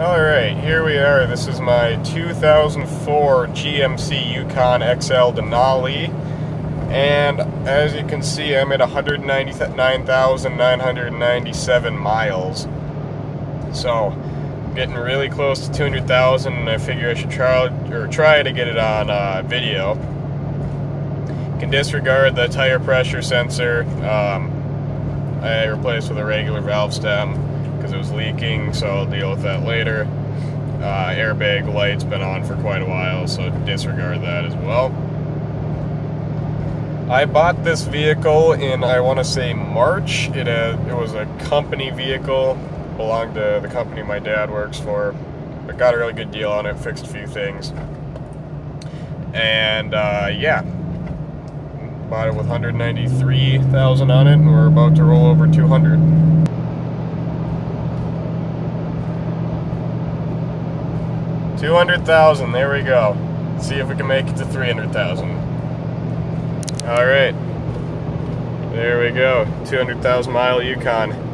Alright, here we are. This is my 2004 GMC Yukon XL Denali. And as you can see, I'm at 199,997 miles. So, getting really close to 200,000 and I figure I should try, or try to get it on uh, video. Can disregard the tire pressure sensor. Um, I replaced with a regular valve stem because it was leaking, so I'll deal with that later. Uh, airbag light's been on for quite a while, so disregard that as well. I bought this vehicle in, I want to say March. It, uh, it was a company vehicle, belonged to the company my dad works for. I got a really good deal on it, fixed a few things. And uh, yeah, bought it with 193,000 on it, and we're about to roll over 200. 200,000, there we go. See if we can make it to 300,000. All right. There we go. 200,000 mile Yukon.